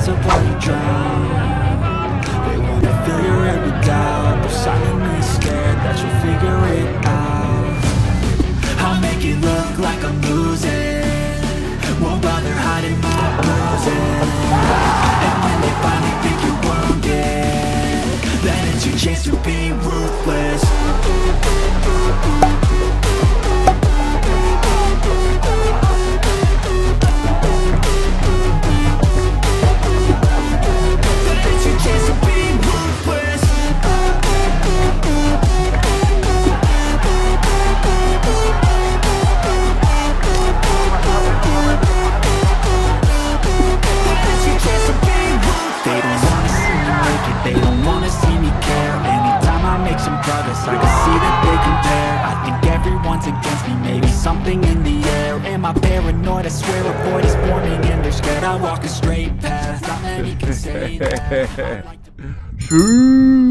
rise up while you drown They wanna fill your with doubt. They're silently scared that you'll figure it out. I'll make it look like I'm losing. Won't bother hiding my bruises. And when they finally think you're wounded Then it's your chance to be ruthless don't wanna see me care. Anytime I make some progress, I can see that they compare. I think everyone's against me, maybe something in the air. Am I paranoid? I swear a void is forming and they're scared I walk a straight path, not many can say that